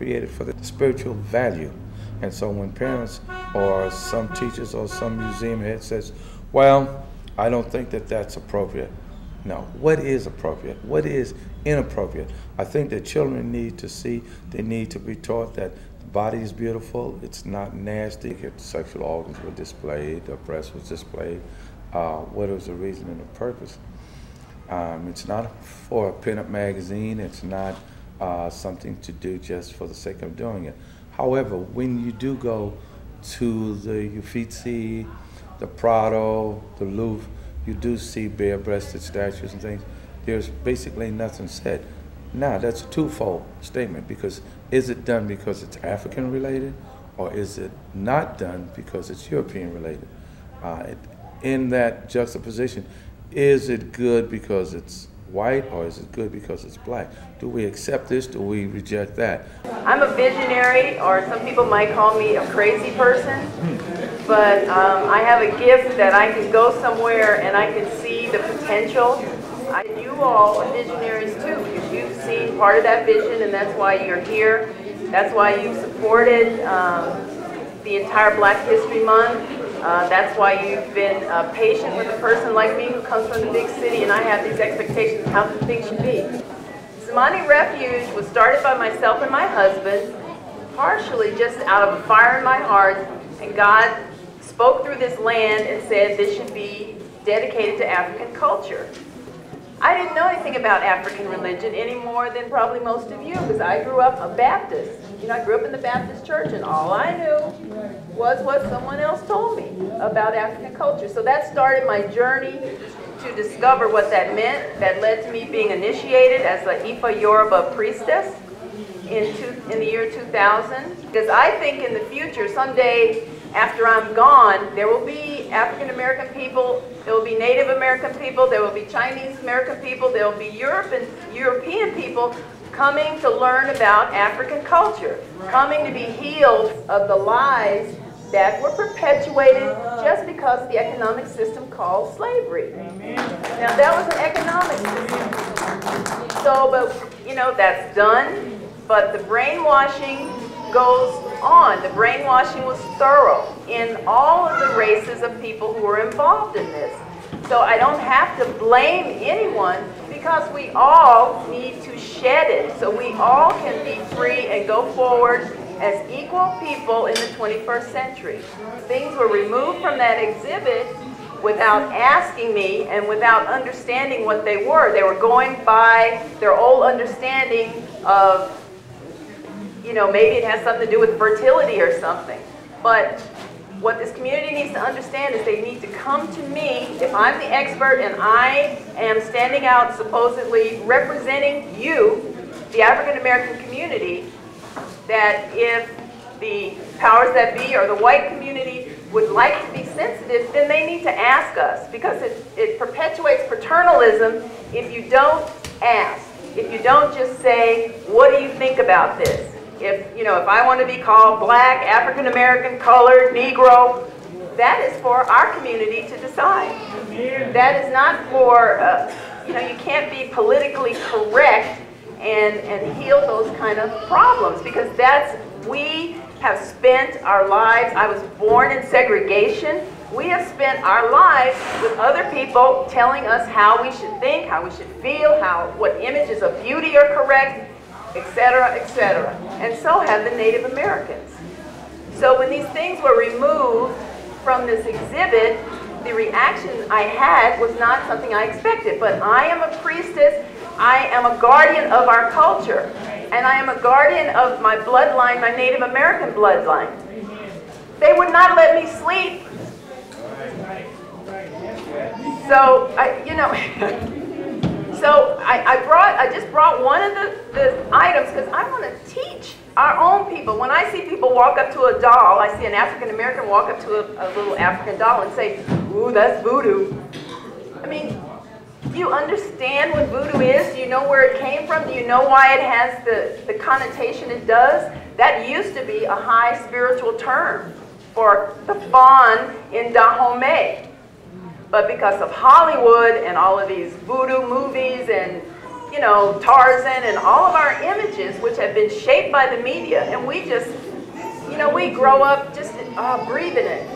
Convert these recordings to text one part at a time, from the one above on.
created for the spiritual value. And so when parents or some teachers or some museum head says, well, I don't think that that's appropriate. No, what is appropriate? What is inappropriate? I think that children need to see, they need to be taught that the body is beautiful, it's not nasty. Sexual organs were displayed, the breast was displayed. Uh, the reason and the purpose? Um, it's not for a pinup magazine, it's not uh, something to do just for the sake of doing it. However, when you do go to the Uffizi, the Prado, the Louvre, you do see bare-breasted statues and things. There's basically nothing said. Now, that's a twofold statement because is it done because it's African related or is it not done because it's European related? Uh, in that juxtaposition, is it good because it's white or is it good because it's black? Do we accept this? Do we reject that? I'm a visionary, or some people might call me a crazy person, but um, I have a gift that I can go somewhere and I can see the potential. I, you all are visionaries too, because you've seen part of that vision, and that's why you're here. That's why you've supported um, the entire Black History Month. Uh, that's why you've been uh, patient with a person like me who comes from the big city and I have these expectations of how things should be. Zamani Refuge was started by myself and my husband, partially just out of a fire in my heart, and God spoke through this land and said this should be dedicated to African culture. I didn't know anything about African religion any more than probably most of you because I grew up a Baptist. You know, I grew up in the Baptist church and all I knew was what someone else told me about African culture. So that started my journey to discover what that meant. That led to me being initiated as a Ifa Yoruba priestess in, two, in the year 2000. Because I think in the future, someday after I'm gone, there will be African American people, there will be Native American people, there will be Chinese American people, there will be Europe and European people coming to learn about African culture, coming to be healed of the lies that were perpetuated just because the economic system called slavery. Now that was an economic system. So, but you know, that's done, but the brainwashing goes on. The brainwashing was thorough in all of the races of people who were involved in this. So I don't have to blame anyone because we all need to shed it so we all can be free and go forward as equal people in the 21st century. Things were removed from that exhibit without asking me and without understanding what they were. They were going by their old understanding of you know, maybe it has something to do with fertility or something. But what this community needs to understand is they need to come to me if I'm the expert and I am standing out supposedly representing you, the African American community, that if the powers that be or the white community would like to be sensitive, then they need to ask us because it, it perpetuates paternalism if you don't ask. If you don't just say, what do you think about this? You know, if I want to be called black, African American, colored, Negro, that is for our community to decide. That is not for, uh, you know, you can't be politically correct and, and heal those kind of problems because that's, we have spent our lives, I was born in segregation. We have spent our lives with other people telling us how we should think, how we should feel, how what images of beauty are correct, etc., etc. And so have the Native Americans. So when these things were removed from this exhibit, the reaction I had was not something I expected. But I am a priestess. I am a guardian of our culture. And I am a guardian of my bloodline, my Native American bloodline. They would not let me sleep. So, I, you know, so I, I, brought, I just brought one of the, the items because I want to teach our own people. When I see people walk up to a doll, I see an African American walk up to a, a little African doll and say, ooh, that's voodoo. I mean, do you understand what voodoo is? Do you know where it came from? Do you know why it has the, the connotation it does? That used to be a high spiritual term for the Fon in Dahomey. But because of Hollywood and all of these voodoo movies and you know, Tarzan and all of our images, which have been shaped by the media, and we just, you know, we grow up just uh, breathing it.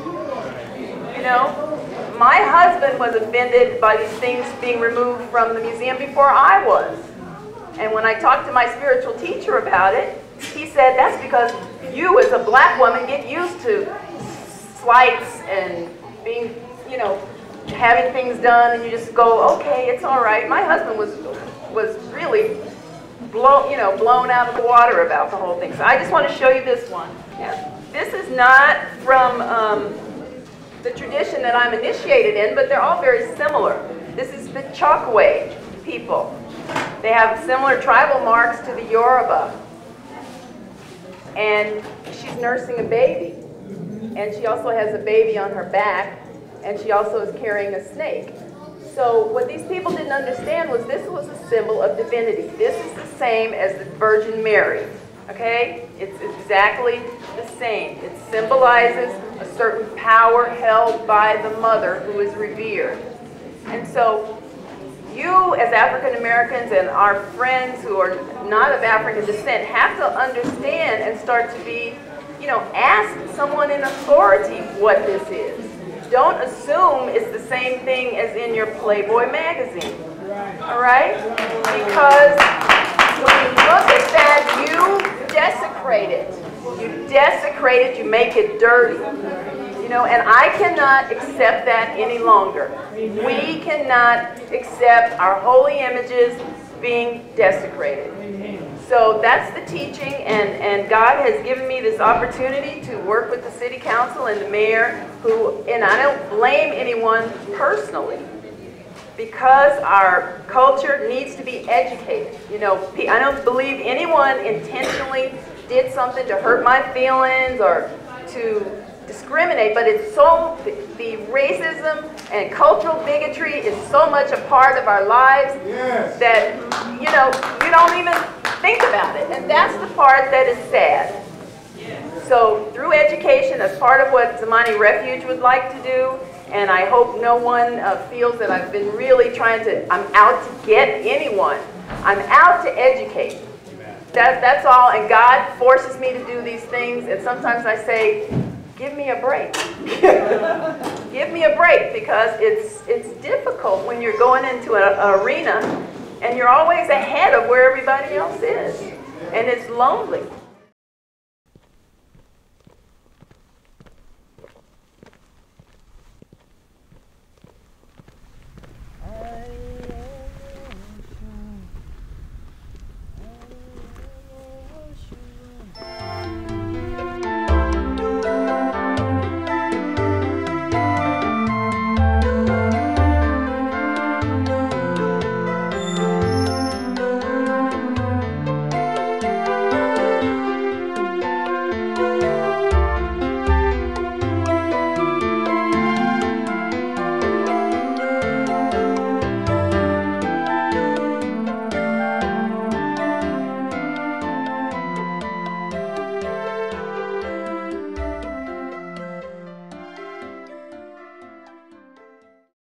You know, my husband was offended by these things being removed from the museum before I was. And when I talked to my spiritual teacher about it, he said that's because you as a black woman get used to slights and being, you know, having things done and you just go, okay, it's all right. My husband was was really blown, you know, blown out of the water about the whole thing. So I just want to show you this one. Yeah. This is not from um, the tradition that I'm initiated in, but they're all very similar. This is the Chokwe people. They have similar tribal marks to the Yoruba. And she's nursing a baby. And she also has a baby on her back, and she also is carrying a snake. So what these people didn't understand was this was a symbol of divinity. This is the same as the Virgin Mary. Okay? It's exactly the same. It symbolizes a certain power held by the mother who is revered. And so you as African Americans and our friends who are not of African descent have to understand and start to be, you know, ask someone in authority what this is. Don't assume it's the same thing as in your Playboy magazine. All right? Because when you look at that, you desecrate it. You desecrate it, you make it dirty. You know, and I cannot accept that any longer. We cannot accept our holy images being desecrated. So that's the teaching, and, and God has given me this opportunity to work with the city council and the mayor, who, and I don't blame anyone personally, because our culture needs to be educated. You know, I don't believe anyone intentionally did something to hurt my feelings or to discriminate, but it's so, the, racism and cultural bigotry is so much a part of our lives yes. that, you know, you don't even think about it. And that's the part that is sad. So through education, as part of what Zamani Refuge would like to do, and I hope no one uh, feels that I've been really trying to, I'm out to get anyone. I'm out to educate. That, that's all, and God forces me to do these things, and sometimes I say, give me a break. give me a break because it's, it's difficult when you're going into an arena and you're always ahead of where everybody else is. And it's lonely.